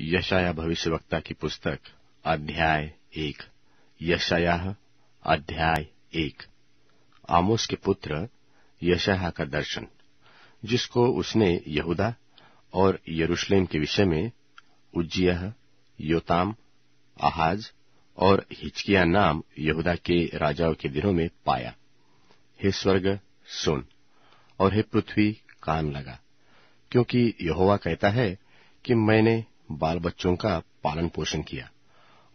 यशाया भविष्यवक्ता की पुस्तक, अध्याय एक। यशाया अध्याय एक। आमोस के पुत्र यशाया का दर्शन, जिसको उसने यहूदा और यरूशलेम के विषय में उज्जिया योताम, आहाज और हिचकिया नाम यहूदा के राजाओं के दिनों में पाया। हे स्वर्ग, सुन और हे पृथ्वी, कान लगा, क्योंकि यहोवा कहता है कि मैंने बाल बच्चों का पालन पोषण किया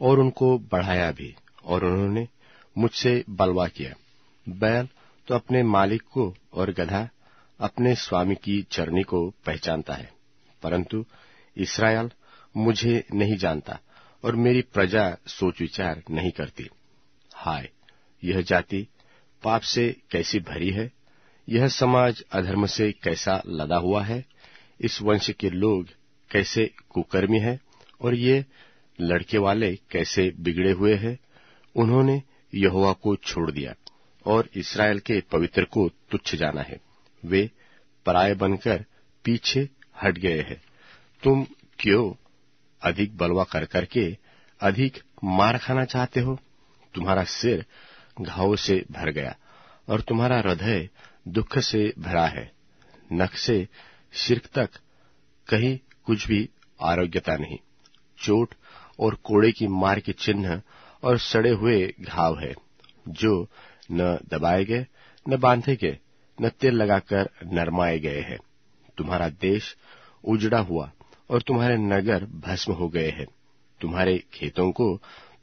और उनको बढ़ाया भी और उन्होंने मुझसे बलवा किया। बैल तो अपने मालिक को और गधा अपने स्वामी की चरनी को पहचानता है, परंतु इसराइल मुझे नहीं जानता और मेरी प्रजा सोच विचार नहीं करती। हाय, यह जाति पाप से कैसी भरी है? यह समाज अधर्म से कैसा लदा हुआ है? इस वंश के लोग कैसे कुकर्मी है और ये लड़के वाले कैसे बिगड़े हुए हैं, उन्होंने यहोवा को छोड़ दिया और इसराइल के पवित्र को तुच्छ जाना है। वे पराय बनकर पीछे हट गए हैं। तुम क्यों अधिक बलवा कर करके अधिक मार खाना चाहते हो? तुम्हारा सिर घावों से भर गया और तुम्हारा हृदय दुख से भरा है। नख से शिरक तक कहीं कुछ भी आरोग्यता नहीं। चोट और कोड़े की मार के चिन्ह और सड़े हुए घाव है, जो न दबाए गए, न बांधे गए, न तेल लगाकर नरमाए गए हैं। तुम्हारा देश उजड़ा हुआ और तुम्हारे नगर भस्म हो गए हैं। तुम्हारे खेतों को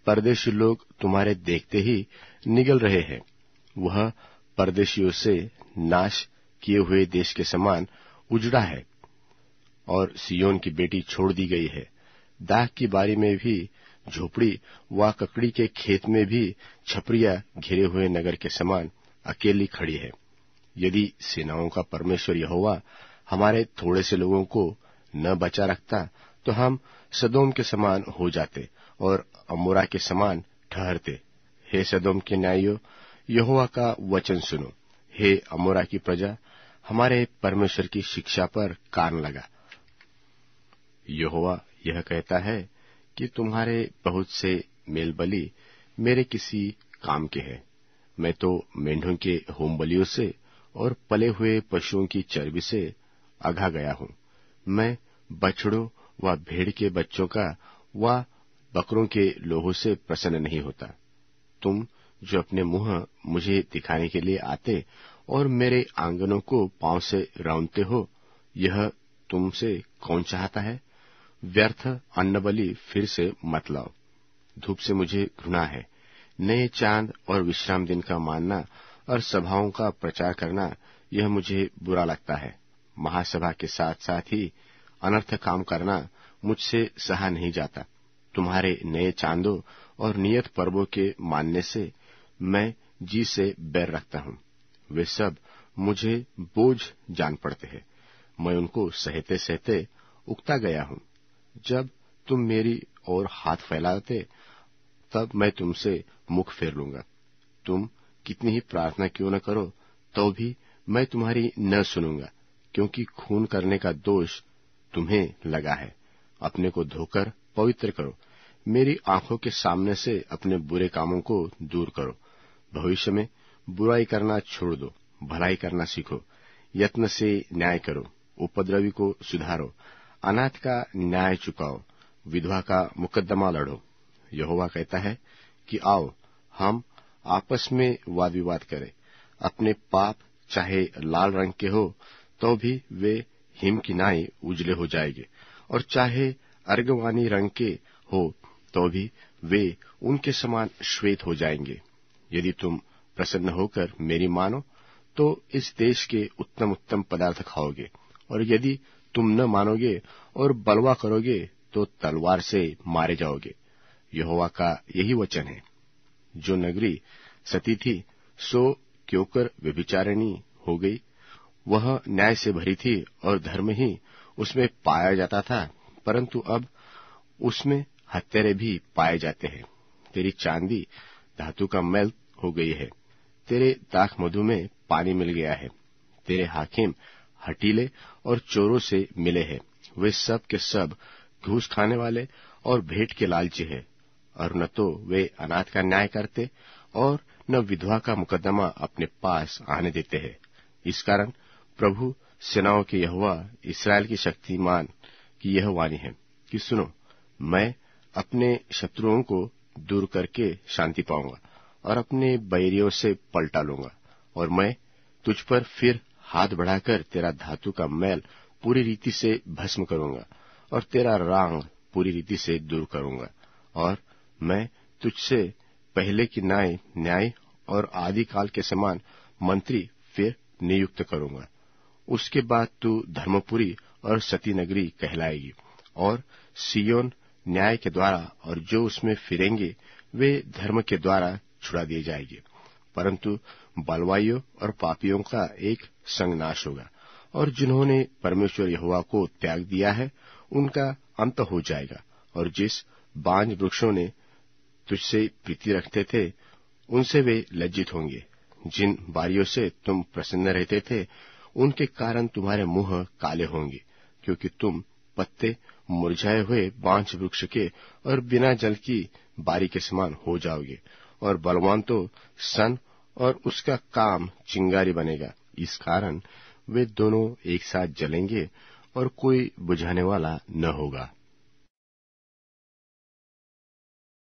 परदेशी लोग तुम्हारे देखते ही निगल रहे हैं। वह परदेशियों से नाश किए हुए देश के समान उजड़ा है। और सियोन की बेटी छोड़ दी गई है। दाग की बारी में भी, झोपड़ी व ककड़ी के खेत में भी छपरिया घिरे हुए नगर के समान अकेली खड़ी है। यदि सेनाओं का परमेश्वर यहोवा हमारे थोड़े से लोगों को न बचा रखता तो हम सदोम के समान हो जाते और अमोरा के समान ठहरते। हे सदोम के न्यायो यहोवा का वचन सुनो। हे अमोरा की प्रजा, हमारे परमेश्वर की शिक्षा पर कान लगा। यहोवा यह कहता है कि तुम्हारे बहुत से मेलबली मेरे किसी काम के हैं। मैं तो मेंढों के होम बलियों से और पले हुए पशुओं की चर्बी से अघा गया हूँ। मैं बछड़ों व भेड़ के बच्चों का व बकरों के लोहों से प्रसन्न नहीं होता। तुम जो अपने मुँह मुझे दिखाने के लिए आते और मेरे आंगनों को पाँव से रौनते हो, यह तुमसे कौन चाहता है? व्यर्थ अन्नबली फिर से मत लाओ। धूप से मुझे घृणा है। नए चाँद और विश्राम दिन का मानना और सभाओं का प्रचार करना, यह मुझे बुरा लगता है। महासभा के साथ साथ ही अनर्थ काम करना मुझसे सहा नहीं जाता। तुम्हारे नए चांदों और नियत पर्वों के मानने से मैं जी से बैर रखता हूँ। वे सब मुझे बोझ जान पड़ते हैं। मैं उनको सहते सहते उगता गया हूँ। जब तुम मेरी ओर हाथ फैलाते, तब मैं तुमसे मुख फेर लूँगा। तुम कितनी ही प्रार्थना क्यों न करो तो भी मैं तुम्हारी न सुनूँगा, क्योंकि खून करने का दोष तुम्हें लगा है। अपने को धोकर पवित्र करो। मेरी आँखों के सामने से अपने बुरे कामों को दूर करो। भविष्य में बुराई करना छोड़ दो, भलाई करना सीखो। यत्न से न्याय करो, उपद्रवी को सुधारो। अनाथ का न्याय चुकाओ, विधवा का मुकदमा लड़ो। यहोवा कहता है कि आओ, हम आपस में वाद विवाद करें। अपने पाप, चाहे लाल रंग के हो तो भी वे हिम की नाई उजले हो जाएँगे। और चाहे अर्गवानी रंग के हो तो भी वे उनके समान श्वेत हो जाएँगे। यदि तुम प्रसन्न होकर मेरी मानो तो इस देश के उत्तम उत्तम पदार्थ खाओगे। और यदि तुम न मानोगे और बलवा करोगे तो तलवार से मारे जाओगे। यहोवा का यही वचन है। जो नगरी सती थी, सो क्योंकर व्यभिचारिणी हो गई। वह न्याय से भरी थी और धर्म ही उसमें पाया जाता था, परंतु अब उसमें हत्यारे भी पाए जाते हैं। तेरी चांदी, धातु का मैल हो गई है। तेरे दाख मधु में पानी मिल गया है। तेरे हाकिम हटीले और चोरों से मिले हैं। वे सब के सब घूस खाने वाले और भेंट के लालची है, और न तो वे अनाथ का न्याय करते और न विधवा का मुकदमा अपने पास आने देते हैं। इस कारण प्रभु सेनाओं के यहुआ इसराइल की शक्तिमान की यह वाणी है कि सुनो, मैं अपने शत्रुओं को दूर करके शांति पाऊँगा और अपने बैरियों से पलटा लूँगा और मैं तुझ पर फिर हाथ बढ़ाकर तेरा धातु का मैल पूरी रीति से भस्म करूँगा और तेरा रांग पूरी रीति से दूर करूँगा और मैं तुझसे पहले की न्याय न्याय और आदि काल के समान मंत्री फिर नियुक्त करूँगा। उसके बाद तू धर्मपुरी और सती नगरी कहलाएगी और सियोन न्याय के द्वारा और जो उसमें फिरेंगे, वे धर्म के द्वारा छुड़ा दिए जाएँगे। परंतु बलवाइयों और पापियों का एक संग नाश होगा। और जिन्होंने परमेश्वर यहुआ को त्याग दिया है, उनका अंत हो जाएगा। और जिस बांझ वृक्षों ने तुझसे प्रीति रखते थे, उनसे वे लज्जित होंगे। जिन बारियों से तुम प्रसन्न रहते थे, उनके कारण तुम्हारे मुँह काले होंगे, क्योंकि तुम पत्ते मुरझाए हुए बांझ वृक्ष के और बिना जल की बारी के समान हो जाओगे। और बलवान तो सन और उसका काम चिंगारी बनेगा। इस कारण वे दोनों एक साथ जलेंगे और कोई बुझाने वाला न होगा।